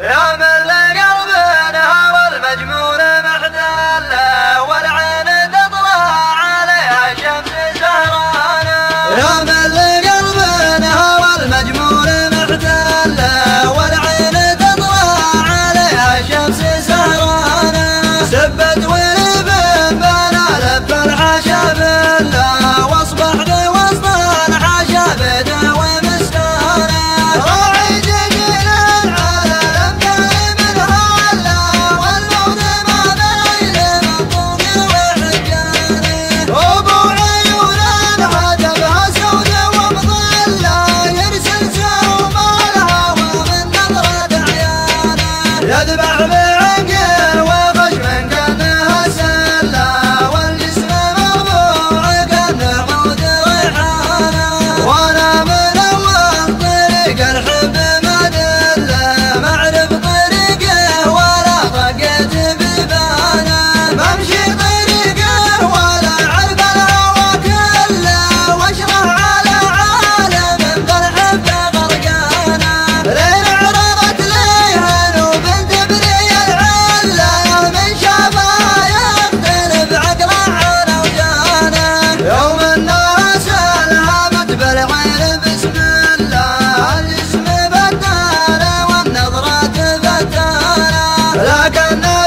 يا من لن قلبنا والمجنون محتاله والعين تطلع عليها شمس سهرانه تدبع بعقل وغش من كانها سلة والجسم مربوع كانه قد ريحانة وأنا من طريق الحب Nagana.